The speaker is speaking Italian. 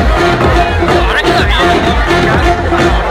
Guarda che la vita, porca